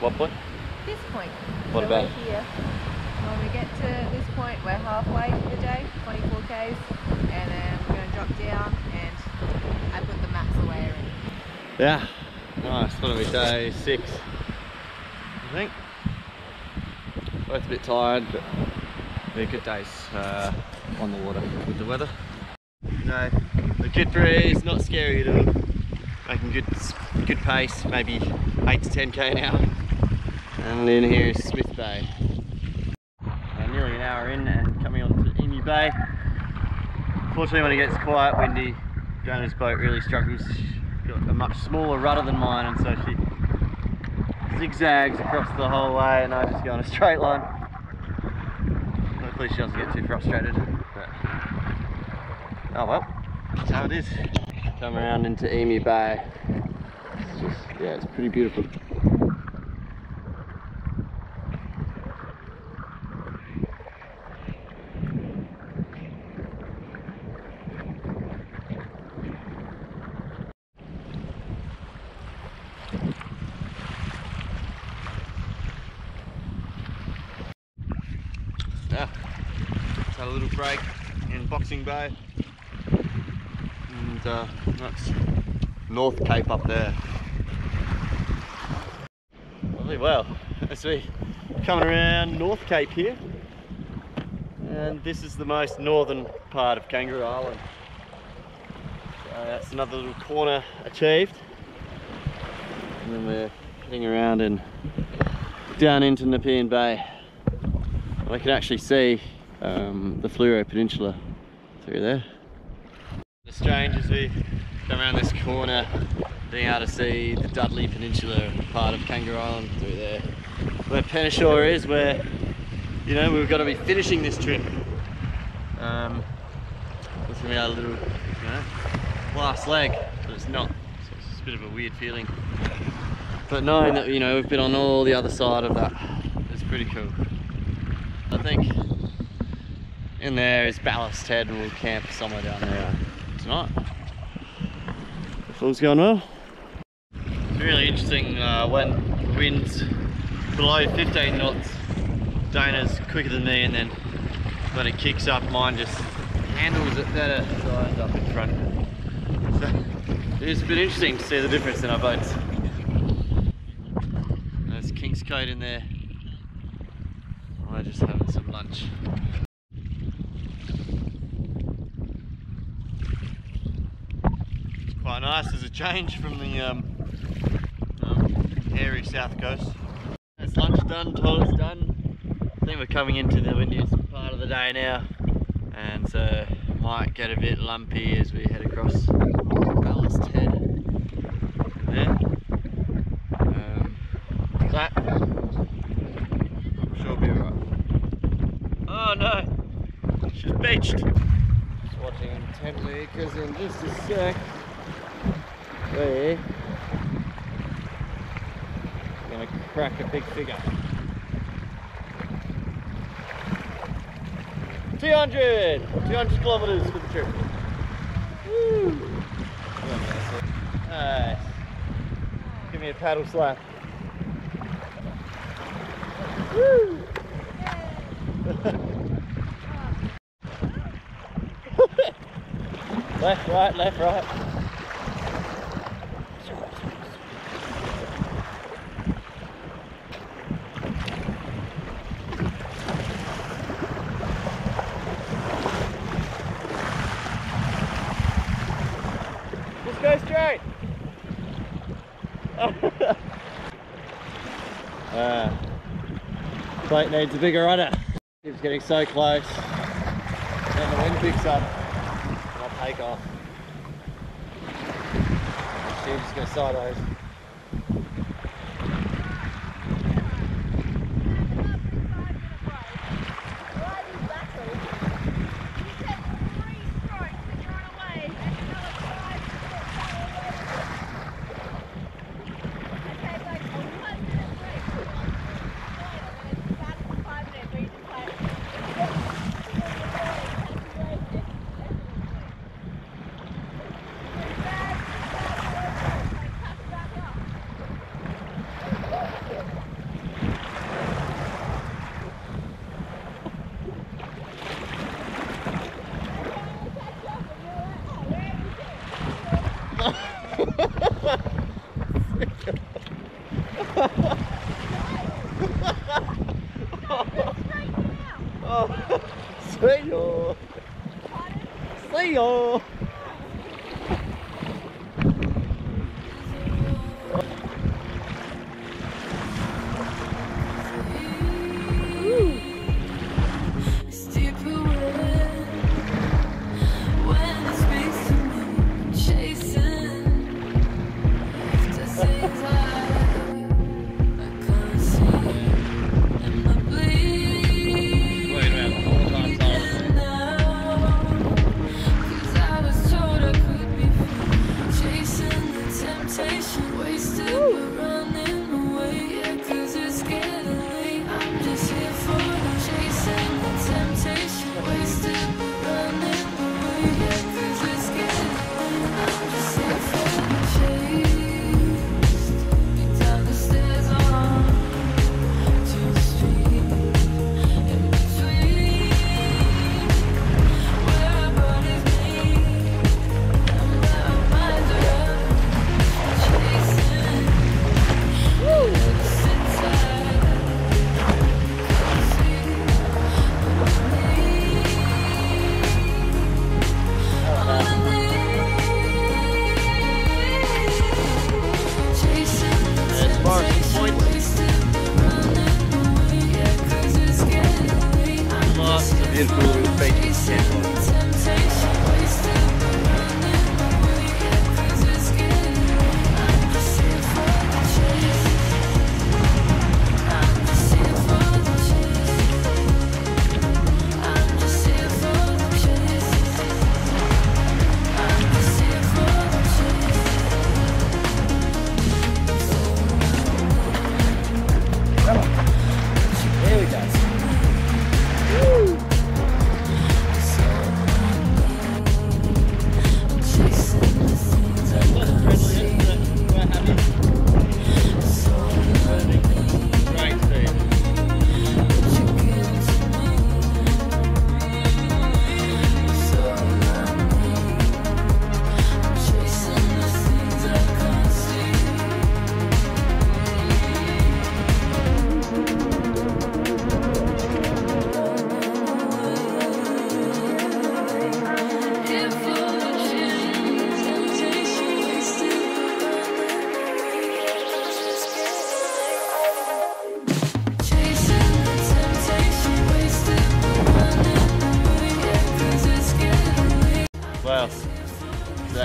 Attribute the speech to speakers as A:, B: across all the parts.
A: What point?
B: This point.
A: What
B: so
A: about?
B: We're here. When we get to this point, we're halfway for the day, 24 k's, and then we're going to drop down and I put the maps away already.
A: Yeah. Nice. What are we, day six? I think. Both a bit tired, but they're good days uh, on the water with the weather. No, the good breeze, not scary at all. Making good, good pace, maybe 8 to 10k an hour. And then here is Smith Bay. Uh, nearly an hour in and coming on to Emu Bay. Fortunately, when it gets quiet, windy, Jonah's boat really struggles. She's got a much smaller rudder than mine, and so she zigzags across the whole way, and I just go on a straight line. Hopefully, she doesn't get too frustrated. But, oh well, that's how it is. Come around into Emu Bay. It's just, yeah, it's pretty beautiful. Yeah, just had a little break in Boxing Bay, and uh, that's North Cape up there. Lovely. Well, as we coming around North Cape here, and this is the most northern part of Kangaroo Island. So that's another little corner achieved, and then we're heading around and down into Nepean Bay. I can actually see um, the Fleurieu Peninsula through there. It's strange as we come around this corner, being able to see the Dudley Peninsula part of Kangaroo Island through there. Where Penneshaw is, where, you know, we've got to be finishing this trip. Um, it's gonna be our little, you know, last leg, but it's not. So it's a bit of a weird feeling. But knowing that, you know, we've been on all the other side of that, it's pretty cool. I think in there is Ballast Head and we'll camp somewhere down there tonight. If all's going well. It's really interesting uh, when wind's below 15 knots, Dana's quicker than me and then when it kicks up mine just handles it better so I end up in front. So it's been interesting to see the difference in our boats. There's King's Kingscote in there. I'm just having some lunch. It's quite nice as a change from the um, um, hairy south coast. It's lunch done, toilet's done. I think we're coming into the windiest part of the day now, and so might get a bit lumpy as we head across Ballast Head. There. Um, that sure be alright. Oh no, she's beached. Just watching intently because in just a sec, we gonna crack a big figure. 200! 200 kilometers for the trip. Woo! Nice. Give me a paddle slap. Woo! left, right, left, right. Plate needs a bigger rudder. It's getting so close. Then the wind picks up I'll take off. She just go sideways.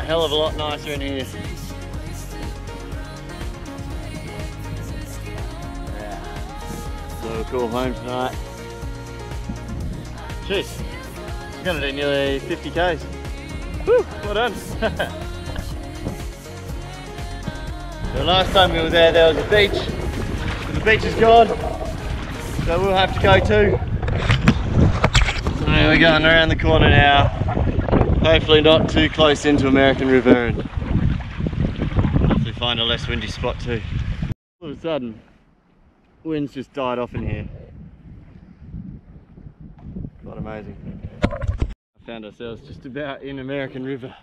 A: Hell of a lot nicer in here. Yeah. So we'll home tonight. Jeez, we're gonna do nearly 50 k's. Woo, well done. the last time we were there, there was a beach. The beach is gone, so we'll have to go too. So we're going around the corner now. Hopefully not too close into American River and hopefully find a less windy spot too. All of a sudden, wind's just died off in here. Quite amazing. I found ourselves just about in American River.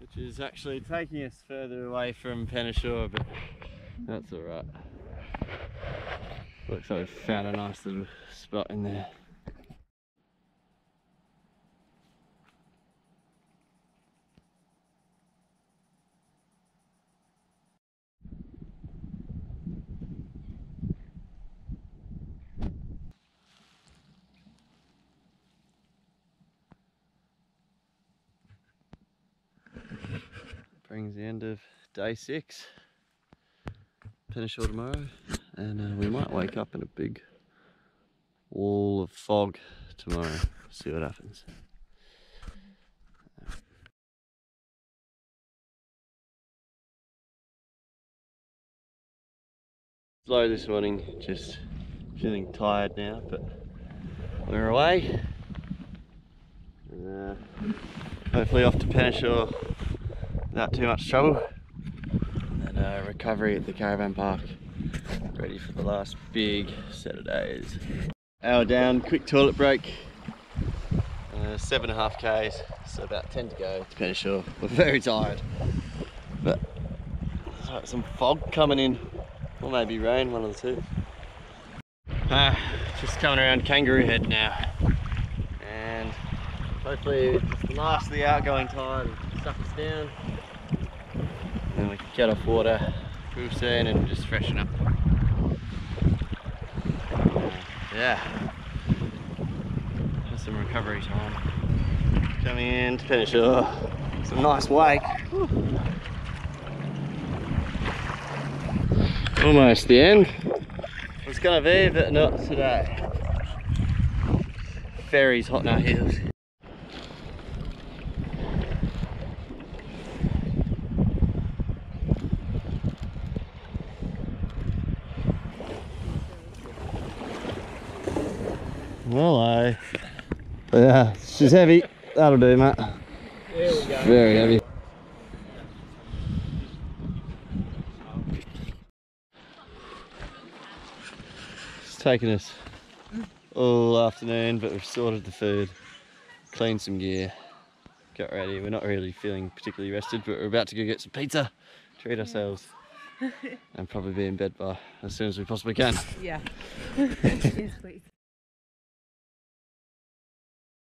A: Which is actually taking us further away from Penneshaw, but that's alright. Looks like we've found a nice little spot in there. Brings the end of day six. Finish all tomorrow, and uh, we might wake up in a big wall of fog tomorrow. See what happens. Slow this morning, just feeling tired now, but we're away. Uh, hopefully off to Penneshaw without too much trouble. And uh, recovery at the caravan park. Ready for the last big set of days. Hour down, quick toilet break. Uh, seven and a half k's, so about 10 to go to Penneshaw. We're very tired, but like some fog coming in, or maybe rain, one of the two. Ah, Just coming around Kangaroo Head now. And hopefully just the last of the outgoing tide suck us down. And then we can get off water soon and just freshen up. Uh, yeah. Have some recovery time. Coming in to finish off some nice wake. Almost the end. It's gonna be, but not today. Ferry's hot in our Hello. Yeah, she's heavy. That'll do, mate.
C: There we go.
A: Very heavy. It's taken us all afternoon, but we've sorted the food, cleaned some gear, got ready. We're not really feeling particularly rested, but we're about to go get some pizza, treat ourselves, and probably be in bed by as soon as we possibly can.
B: Yeah. yes, please.